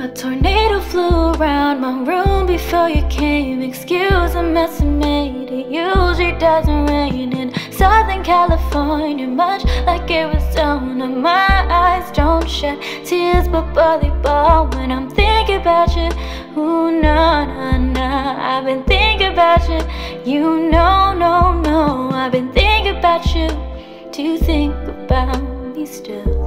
A tornado flew around my room before you came. Excuse the mess I made. It usually doesn't rain in Southern California, much like Arizona. My eyes don't shed tears, but barely ball when I'm thinking about you. Ooh, nah, nah, nah. I've been thinking about you. You know, no, no. I've been thinking about you. Do you think about me still?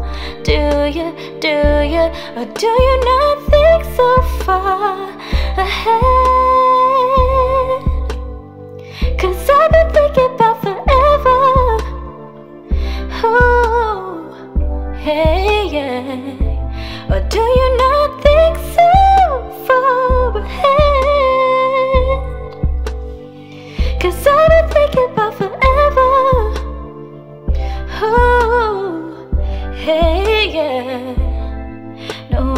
Do you, do you, or do you not so far ahead? Cause I've been thinking about forever. Oh, hey, yeah. Or do you not think so far ahead?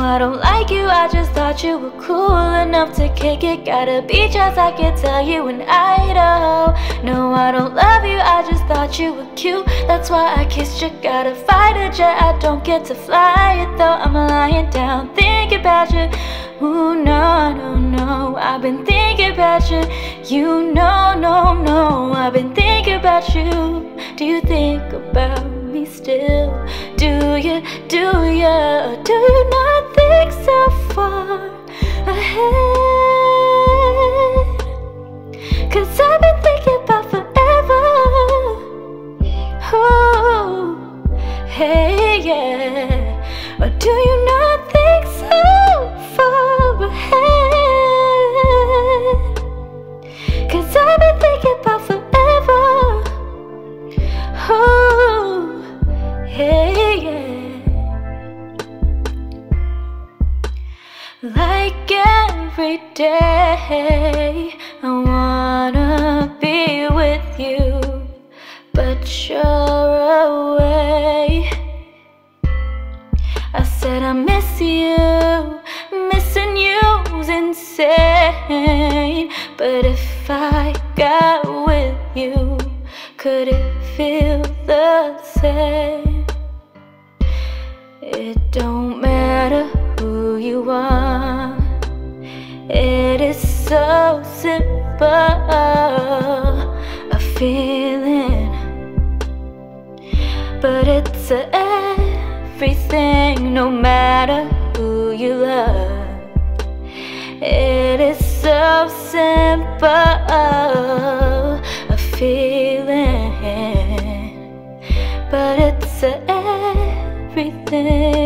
I don't like you, I just thought you were cool enough to kick it. Gotta be just, I can tell you in Idaho. No, I don't love you, I just thought you were cute. That's why I kissed you. Gotta fight a jet, I don't get to fly it though. I'm lying down, thinking about you. Ooh, no, no, no, I've been thinking about you. You know, no, no, I've been thinking about you. Do you think about me still? Do you, do you, do you so far ahead? Cause I've been thinking about forever. Oh, hey, yeah. Or do you not think so Like every day, I wanna be with you, but you're away. I said I miss you, missing you's insane. But if I got with you, could it feel the same? It don't matter who you are. It is so simple, a feeling, but it's a everything. No matter who you love, it is so simple, a feeling, but it's a everything.